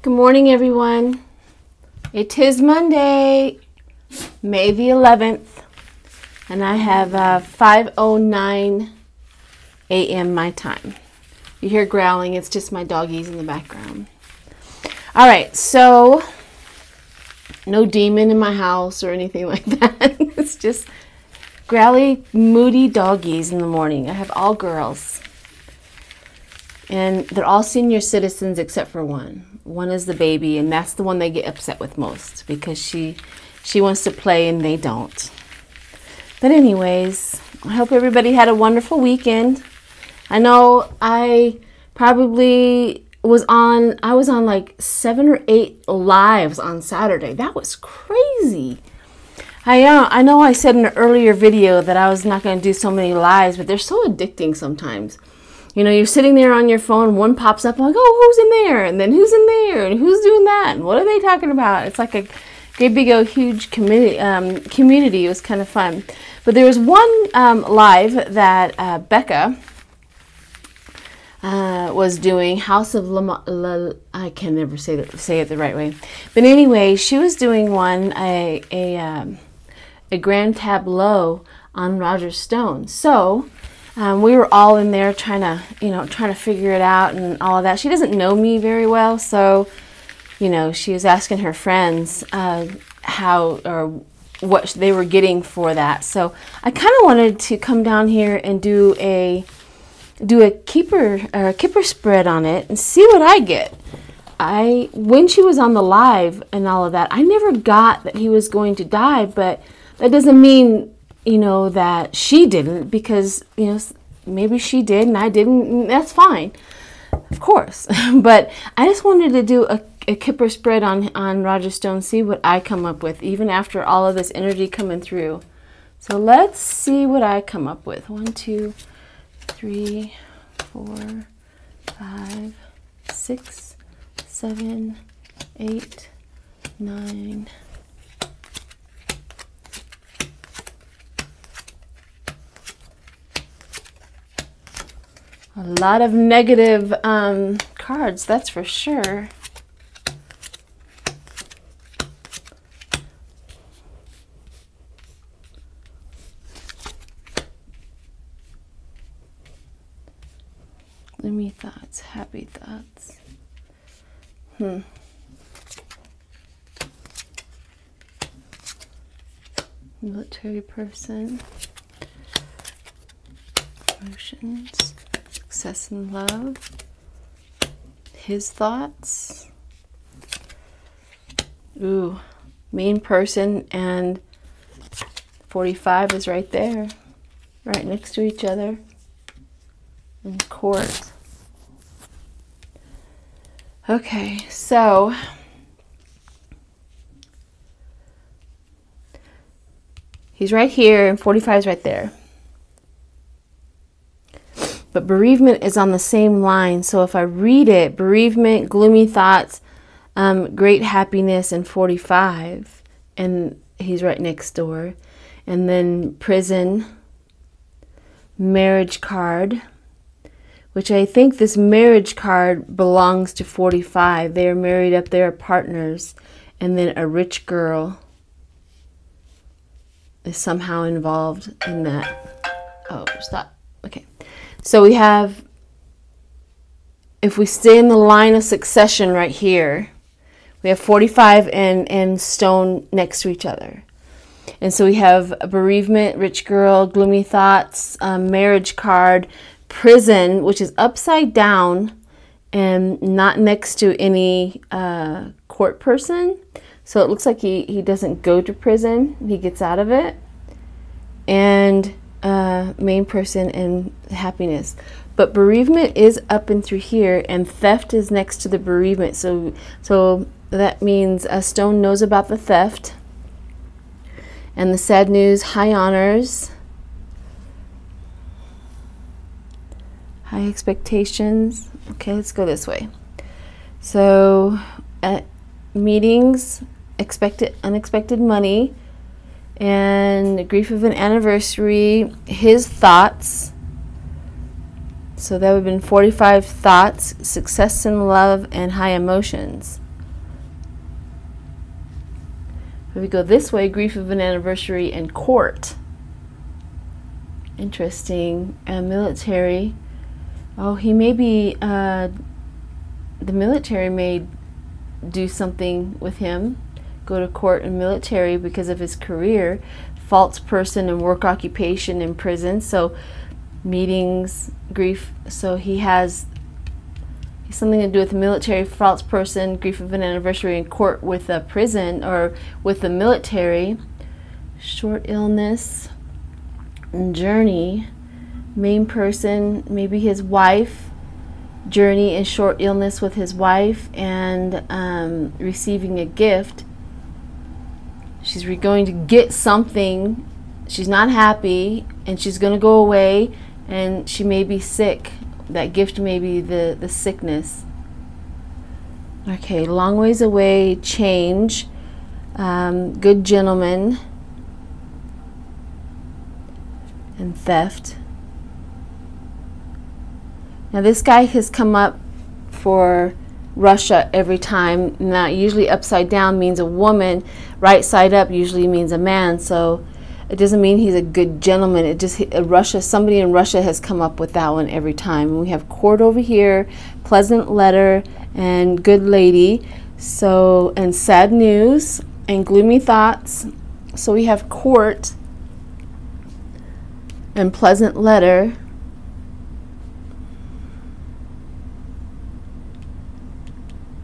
Good morning, everyone. It is Monday, May the 11th, and I have uh, 5:09 a.m. my time. You hear growling; it's just my doggies in the background. All right, so no demon in my house or anything like that. it's just growly, moody doggies in the morning. I have all girls. And they're all senior citizens except for one. One is the baby, and that's the one they get upset with most because she she wants to play and they don't. But anyways, I hope everybody had a wonderful weekend. I know I probably was on I was on like 7 or 8 lives on Saturday. That was crazy. I uh, I know I said in an earlier video that I was not going to do so many lives, but they're so addicting sometimes. You know, you're sitting there on your phone, one pops up, like, oh, who's in there? And then who's in there? And who's doing that? And what are they talking about? It's like a great big, old, huge community. Um, community. It was kind of fun. But there was one um, live that uh, Becca uh, was doing, House of La, I can never say, that, say it the right way. But anyway, she was doing one, a, a, um, a grand tableau on Roger Stone. So, um, we were all in there trying to, you know, trying to figure it out and all of that. She doesn't know me very well, so, you know, she was asking her friends uh, how or what they were getting for that. So I kind of wanted to come down here and do a do a keeper or a kipper spread on it and see what I get. I when she was on the live and all of that, I never got that he was going to die, but that doesn't mean you know, that she didn't because, you know, maybe she did and I didn't. That's fine, of course. but I just wanted to do a, a kipper spread on, on Roger Stone, see what I come up with, even after all of this energy coming through. So let's see what I come up with. One, two, three, four, five, six, seven, eight, nine, A lot of negative um, cards, that's for sure. Gloomy thoughts, happy thoughts. Hmm. Military person. Emotions success and love, his thoughts. Ooh, main person and 45 is right there, right next to each other in court. Okay, so he's right here and 45 is right there. But bereavement is on the same line. So if I read it, bereavement, gloomy thoughts, um, great happiness, and 45, and he's right next door. And then prison, marriage card, which I think this marriage card belongs to 45. They are married up, they are partners. And then a rich girl is somehow involved in that. Oh, stop. So we have, if we stay in the line of succession right here, we have 45 and, and stone next to each other. And so we have a bereavement, rich girl, gloomy thoughts, marriage card, prison, which is upside down and not next to any uh, court person. So it looks like he, he doesn't go to prison, he gets out of it. And uh, main person and happiness. But bereavement is up and through here, and theft is next to the bereavement. So, so that means a stone knows about the theft. And the sad news, high honors, high expectations. Okay, let's go this way. So, at meetings, expected unexpected money and grief of an anniversary, his thoughts. So that would have been 45 thoughts, success in love, and high emotions. If we go this way, grief of an anniversary and court. Interesting. And military. Oh, he may be, uh, the military may do something with him go to court and military because of his career, false person and work occupation in prison. So, meetings, grief. So, he has something to do with the military, false person, grief of an anniversary in court with a prison or with the military, short illness, journey, main person, maybe his wife, journey and short illness with his wife, and um, receiving a gift. She's going to get something. She's not happy, and she's going to go away, and she may be sick that gift may be the, the sickness. Okay, long ways away, change, um, good gentleman, and theft. Now, this guy has come up for Russia every time. Now, usually upside down means a woman, right side up usually means a man. So, it doesn't mean he's a good gentleman. It just Russia. Somebody in Russia has come up with that one every time. We have court over here, pleasant letter, and good lady. So and sad news and gloomy thoughts. So we have court and pleasant letter.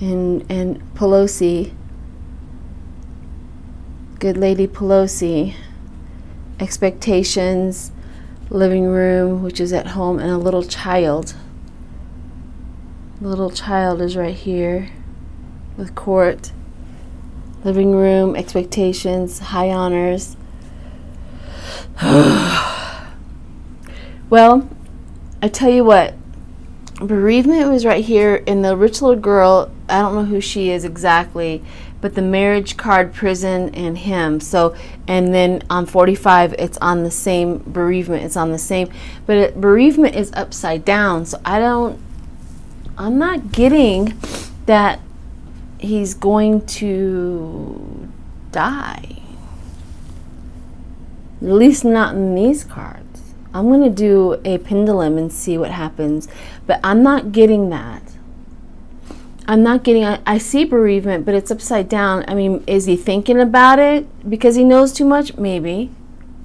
And and Pelosi. Good lady Pelosi expectations, living room, which is at home, and a little child. Little child is right here with court, living room, expectations, high honors. well, I tell you what, bereavement was right here, and the rich little girl, I don't know who she is exactly, but the marriage card prison and him. So and then on 45 it's on the same bereavement. It's on the same but it, bereavement is upside down. So i don't i'm not getting that he's going to die. At least not in these cards. I'm going to do a pendulum and see what happens but i'm not getting that I'm not getting, I, I, see bereavement, but it's upside down. I mean, is he thinking about it because he knows too much? Maybe.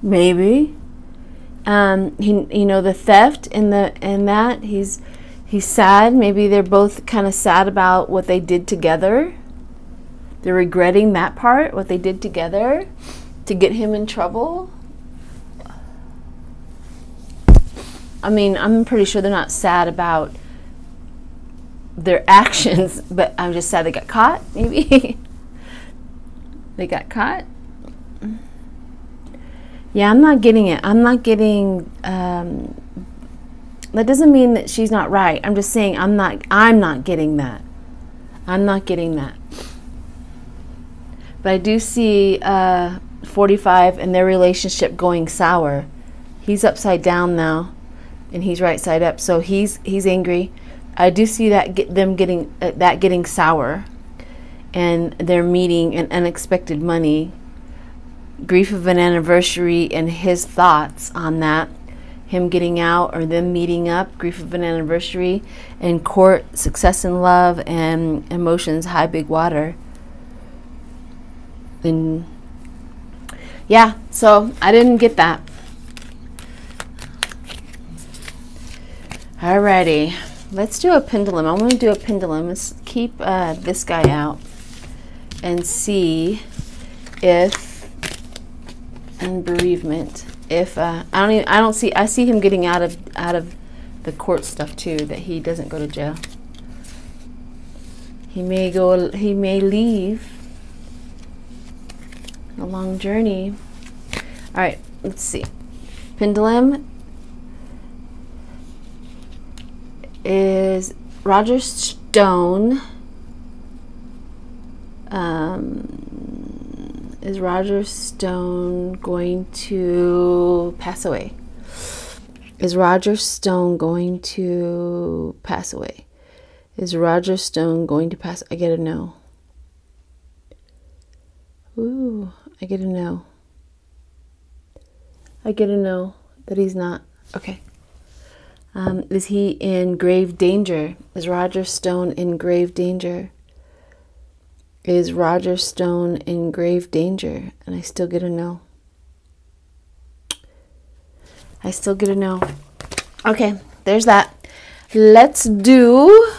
Maybe. Um, he, you know, the theft and the, and that he's, he's sad. Maybe they're both kind of sad about what they did together. They're regretting that part, what they did together to get him in trouble. I mean, I'm pretty sure they're not sad about their actions, but I'm just sad they got caught, maybe. they got caught. Yeah, I'm not getting it. I'm not getting um, that doesn't mean that she's not right. I'm just saying I'm not I'm not getting that. I'm not getting that. But I do see uh, 45 and their relationship going sour. He's upside down now, and he's right side up. So he's he's angry. I do see that get them getting uh, that getting sour, and they're meeting an unexpected money. Grief of an anniversary and his thoughts on that, him getting out or them meeting up. Grief of an anniversary and court success in love and emotions high big water. And yeah, so I didn't get that. Alrighty let's do a pendulum. I'm to do a pendulum. Let's keep uh, this guy out and see if and bereavement. If uh, I don't even, I don't see I see him getting out of out of the court stuff too. That he doesn't go to jail. He may go. He may leave a long journey. All right. Let's see. Pendulum is Roger Stone. Um, is Roger Stone going to pass away? Is Roger Stone going to pass away? Is Roger Stone going to pass? I get a no. Ooh, I get a no. I get a no that he's not. Okay. Um, is he in grave danger? Is Roger Stone in grave danger? Is Roger Stone in grave danger? And I still get a no. I still get a no. Okay, there's that. Let's do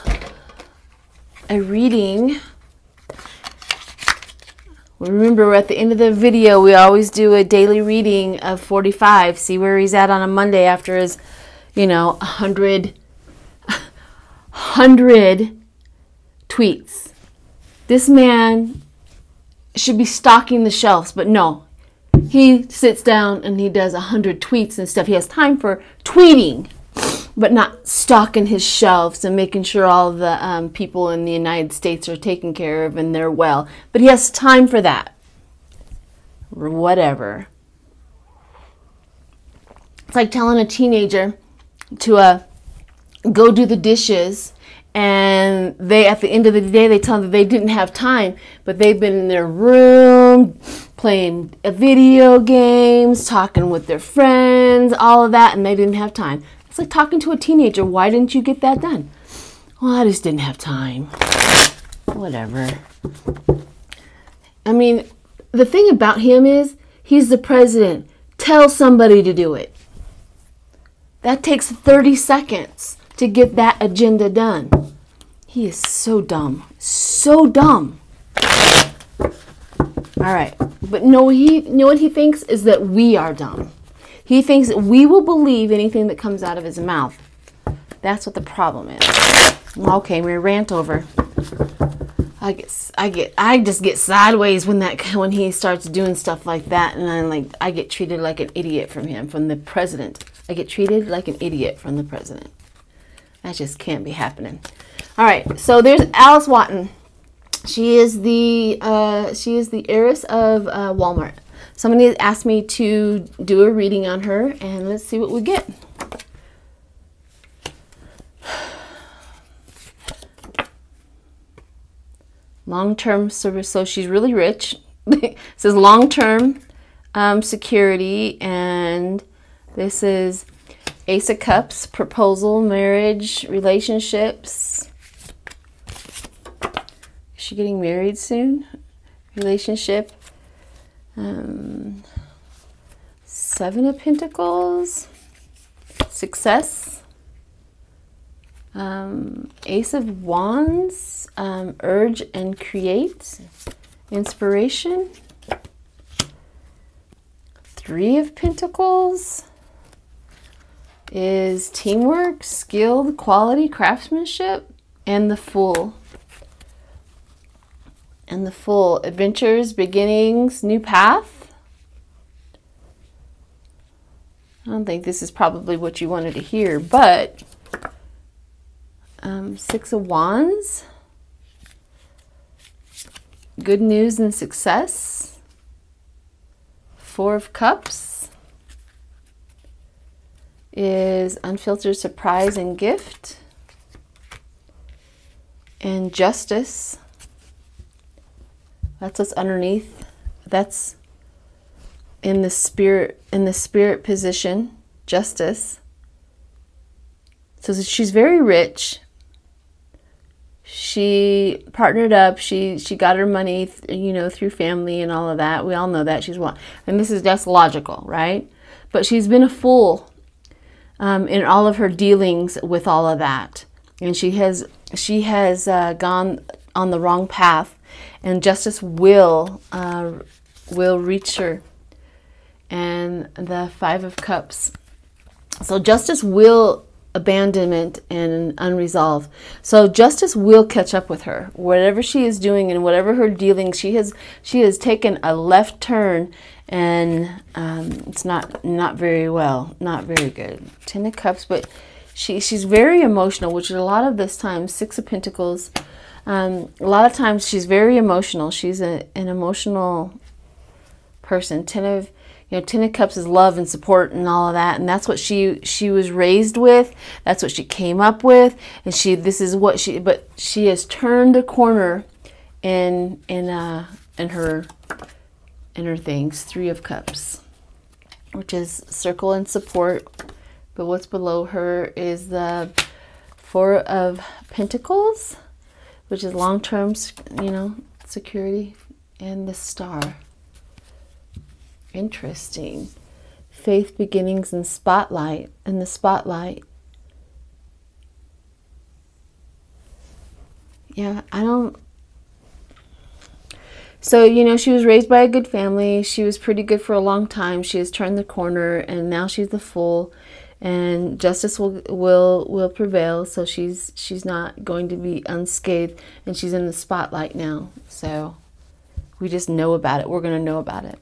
a reading. Remember, we're at the end of the video, we always do a daily reading of 45. See where he's at on a Monday after his, you know, a hundred, hundred tweets. This man should be stocking the shelves, but no. He sits down and he does a 100 tweets and stuff. He has time for tweeting but not stocking his shelves and making sure all the um, people in the United States are taken care of and they're well. But he has time for that. Whatever. It's like telling a teenager to uh, go do the dishes and they at the end of the day they tell them they didn't have time but they've been in their room playing video games talking with their friends all of that and they didn't have time it's like talking to a teenager. Why didn't you get that done? Well, I just didn't have time. Whatever. I mean, the thing about him is he's the president. Tell somebody to do it. That takes 30 seconds to get that agenda done. He is so dumb. So dumb. All right. But no, he you know what he thinks is that we are dumb. He thinks that we will believe anything that comes out of his mouth. That's what the problem is. Okay, we rant over. I get, I get, I just get sideways when that when he starts doing stuff like that, and I'm like, I get treated like an idiot from him, from the president. I get treated like an idiot from the president. That just can't be happening. All right, so there's Alice Walton. She is the uh, she is the heiress of uh, Walmart. Somebody asked me to do a reading on her, and let's see what we get. Long-term service, so she's really rich. says long-term um, security, and this is Ace of Cups, proposal, marriage, relationships. Is she getting married soon? Relationship, um, Seven of Pentacles, success, um, Ace of Wands, um, urge and create, inspiration, Three of Pentacles is teamwork, skilled, quality, craftsmanship, and the Fool and the Fool adventures, beginnings, new path. I don't think this is probably what you wanted to hear, but um, Six of Wands, good news and success, Four of Cups is unfiltered surprise and gift, and justice that's what's underneath. That's in the spirit in the spirit position, justice. So she's very rich. She partnered up. She she got her money, you know, through family and all of that. We all know that she's one, and this is just logical, right? But she's been a fool um, in all of her dealings with all of that, and she has she has uh, gone on the wrong path and justice will uh, will reach her. And the Five of Cups. So justice will abandonment and unresolved. So justice will catch up with her. Whatever she is doing and whatever her dealings, she has she has taken a left turn and um, it's not not very well, not very good. Ten of Cups, but she she's very emotional, which is a lot of this time Six of Pentacles um, a lot of times she's very emotional. She's a, an emotional person. Ten of you know, Ten of Cups is love and support and all of that, and that's what she she was raised with. That's what she came up with, and she this is what she. But she has turned a corner in in uh in her inner things. Three of Cups, which is circle and support. But what's below her is the Four of Pentacles, which is long term, you know, security, and the Star. Interesting. Faith beginnings and spotlight. And the spotlight. Yeah, I don't so, you know, she was raised by a good family. She was pretty good for a long time. She has turned the corner and now she's the fool and justice will will will prevail. So she's she's not going to be unscathed and she's in the spotlight now. So we just know about it. We're going to know about it.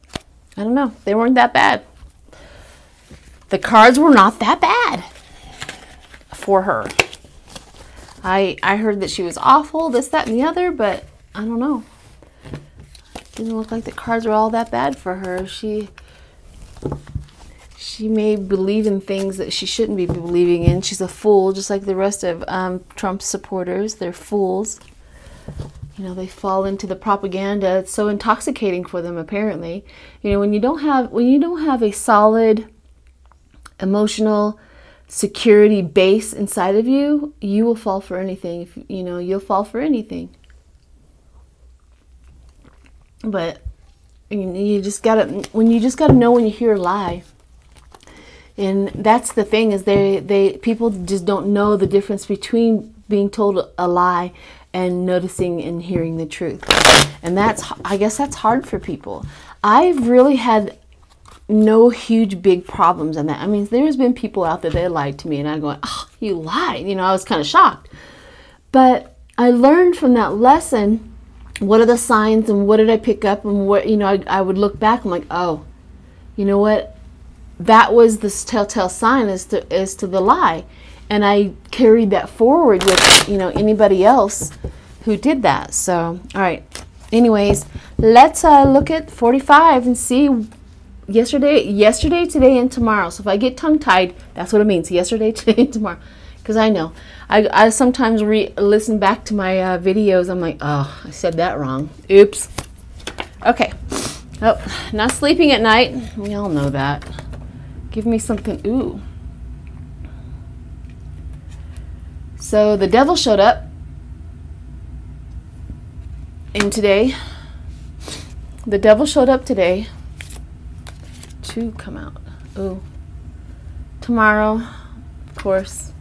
I don't know. They weren't that bad. The cards were not that bad for her. I I heard that she was awful, this, that, and the other, but I don't know. Didn't look like the cards were all that bad for her. She she may believe in things that she shouldn't be believing in. She's a fool, just like the rest of um, Trump's supporters. They're fools. You know, they fall into the propaganda. It's so intoxicating for them, apparently. You know, when you don't have when you don't have a solid emotional security base inside of you, you will fall for anything. If, you know, you'll fall for anything. But you just gotta when you just gotta know when you hear a lie. And that's the thing is they they people just don't know the difference between being told a lie and noticing and hearing the truth. And that's I guess that's hard for people. I've really had no huge big problems in that. I mean, there's been people out there that lied to me, and I go, "Oh, you lied!" You know, I was kind of shocked. But I learned from that lesson what are the signs and what did I pick up and what you know I, I would look back I'm like oh you know what? That was the telltale sign as to as to the lie. And I carried that forward with you know anybody else who did that. So all right. Anyways let's uh, look at 45 and see yesterday yesterday today and tomorrow. So if I get tongue tied that's what it means. Yesterday today and tomorrow. Because I know. I, I sometimes re- listen back to my uh, videos. I'm like, oh, I said that wrong. Oops. Okay. Oh, not sleeping at night. We all know that. Give me something. Ooh. So the devil showed up. And today, the devil showed up today to come out. Ooh. Tomorrow, of course.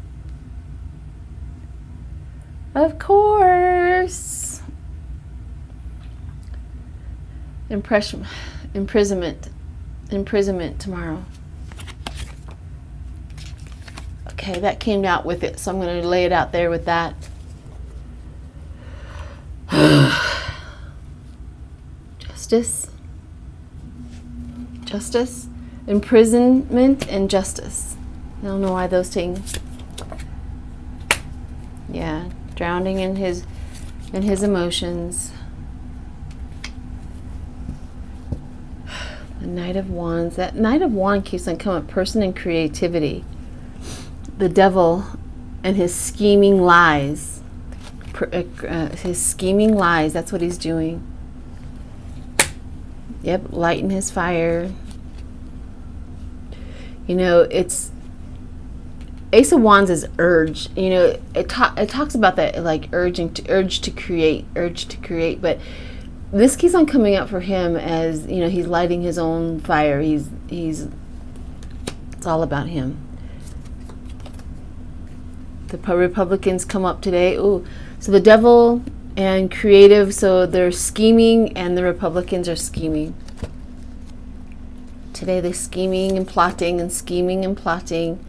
Of course. Impression, imprisonment, imprisonment tomorrow. Okay, that came out with it, so I'm going to lay it out there with that. justice, justice, imprisonment, and justice. I don't know why those things. Yeah, drowning in his in his emotions. The Knight of Wands. That Knight of Wands keeps on coming. Person and creativity. The devil and his scheming lies. Uh, uh, his scheming lies. That's what he's doing. Yep, lighten his fire. You know, it's Ace of Wands is urge. You know, it ta- it talks about that like urging to urge to create, urge to create, but this keeps on coming up for him as you know he's lighting his own fire. He's he's it's all about him. The Republicans come up today. Ooh, so the devil and creative. So they're scheming, and the Republicans are scheming. Today they're scheming and plotting and scheming and plotting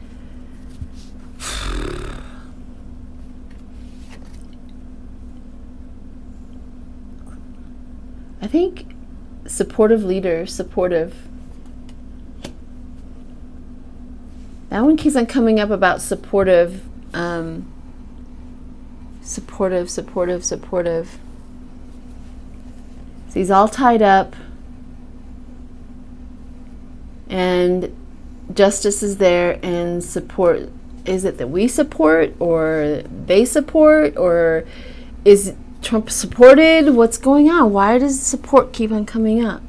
think supportive leader, supportive. That one keeps on coming up about supportive, um, supportive, supportive, supportive. So he's all tied up, and justice is there, and support. Is it that we support, or they support, or is Trump supported? What's going on? Why does support keep on coming up?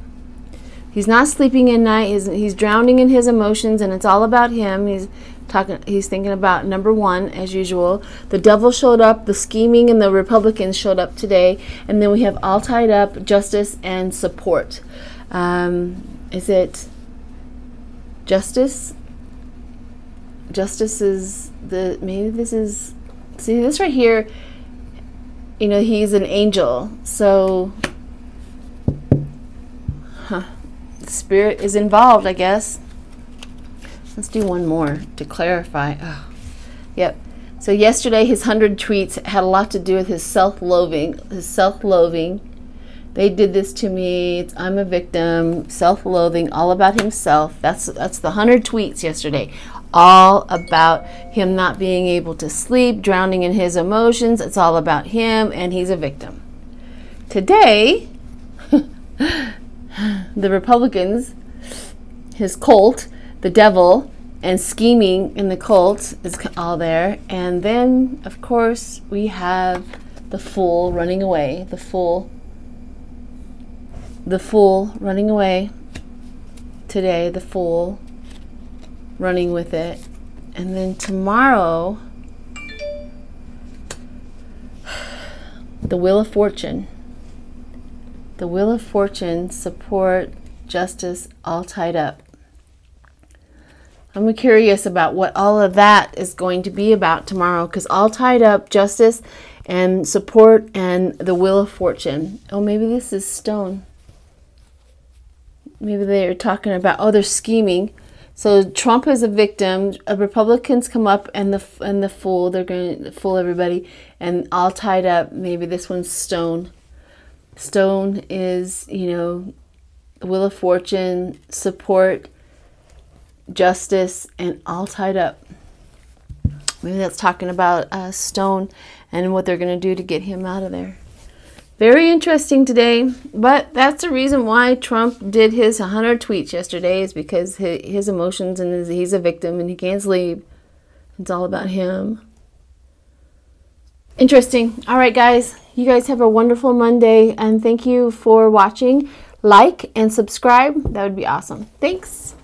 He's not sleeping at night. He's, he's drowning in his emotions, and it's all about him. He's talking. He's thinking about number one, as usual. The devil showed up. The scheming and the Republicans showed up today, and then we have all tied up justice and support. Um, is it justice? Justice is the maybe this is see this right here. You know he's an angel, so huh spirit is involved, I guess. Let's do one more to clarify. Oh, yep. So yesterday, his 100 tweets had a lot to do with his self-loathing. His self-loathing. They did this to me. It's, I'm a victim. Self-loathing, all about himself. That's that's the 100 tweets yesterday. All about him not being able to sleep, drowning in his emotions. It's all about him, and he's a victim. Today, the Republicans, his cult, the devil, and scheming in the cult is all there. And then, of course, we have the fool running away. The fool. The fool running away today. The fool running with it. And then tomorrow, the Wheel of Fortune the Wheel of Fortune, support, justice, all tied up. I'm curious about what all of that is going to be about tomorrow because all tied up, justice and support and the Wheel of Fortune. Oh, maybe this is stone. Maybe they're talking about, oh, they're scheming. So Trump is a victim. Uh, Republicans come up and the and the fool. They're going to fool everybody, and all tied up. Maybe this one's stone. Stone is, you know, Wheel of Fortune, support, justice, and all tied up. Maybe that's talking about uh, Stone and what they're going to do to get him out of there. Very interesting today, but that's the reason why Trump did his 100 tweets yesterday is because his emotions and he's a victim and he can't sleep. It's all about him. Interesting. All right, guys. You guys have a wonderful Monday and thank you for watching. Like and subscribe. That would be awesome. Thanks.